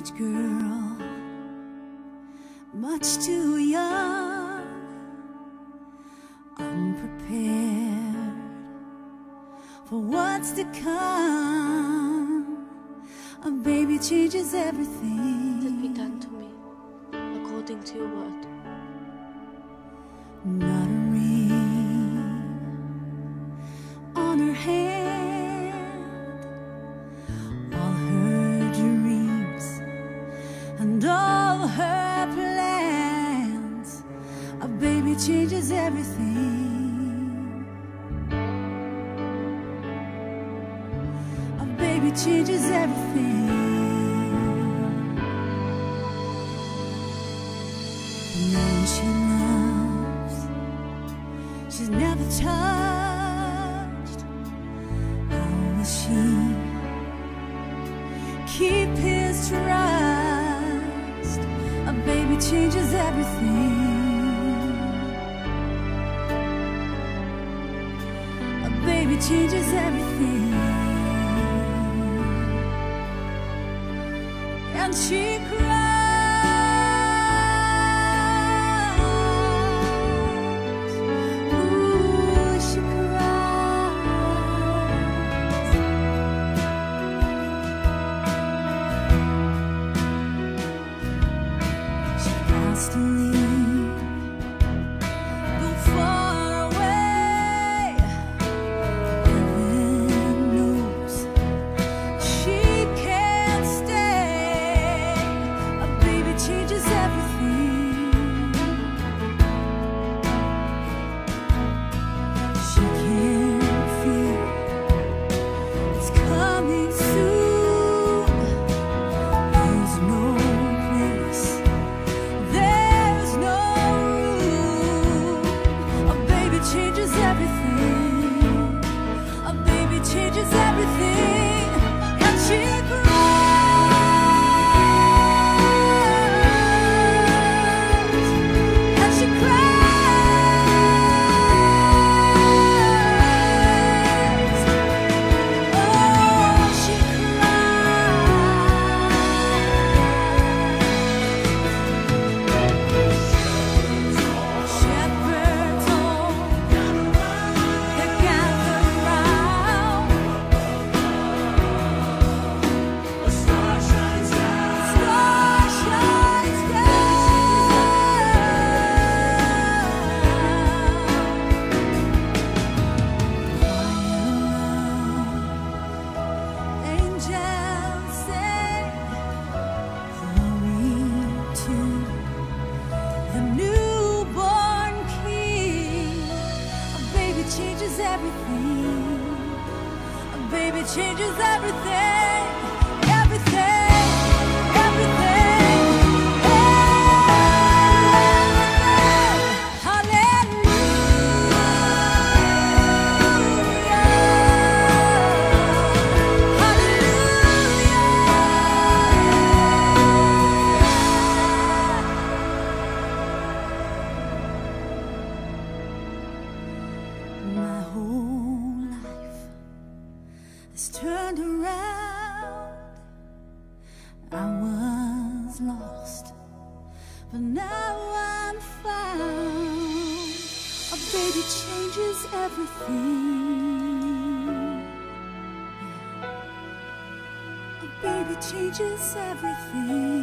teenage girl, much too young, unprepared for what's to come. A baby changes Let everything. be done to me according to your word. Everything. A baby changes everything. The man she loves, she's never touched. How will she keep his trust? A baby changes everything. Baby changes everything. And she cries. Changes everything. Changes everything. Has turned around. I was lost, but now I'm found. A baby changes everything. A baby changes everything.